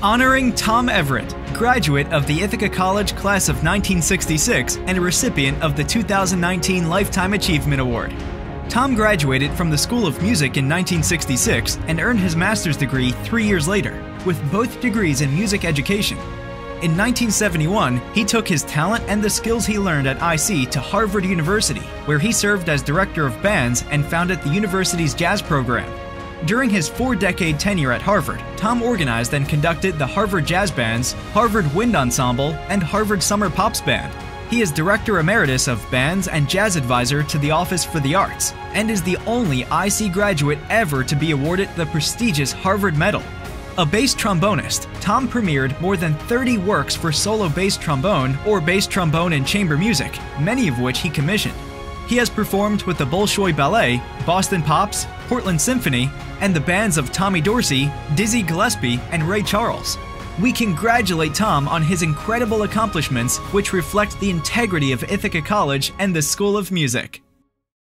Honoring Tom Everett, graduate of the Ithaca College class of 1966 and a recipient of the 2019 Lifetime Achievement Award. Tom graduated from the School of Music in 1966 and earned his master's degree three years later, with both degrees in music education. In 1971, he took his talent and the skills he learned at IC to Harvard University, where he served as director of bands and founded the university's jazz program. During his four decade tenure at Harvard, Tom organized and conducted the Harvard Jazz Bands, Harvard Wind Ensemble, and Harvard Summer Pops Band. He is Director Emeritus of Bands and Jazz Advisor to the Office for the Arts, and is the only IC graduate ever to be awarded the prestigious Harvard Medal. A bass trombonist, Tom premiered more than 30 works for solo bass trombone or bass trombone and chamber music, many of which he commissioned. He has performed with the Bolshoi Ballet, Boston Pops, Portland Symphony, and the bands of Tommy Dorsey, Dizzy Gillespie, and Ray Charles. We congratulate Tom on his incredible accomplishments, which reflect the integrity of Ithaca College and the School of Music.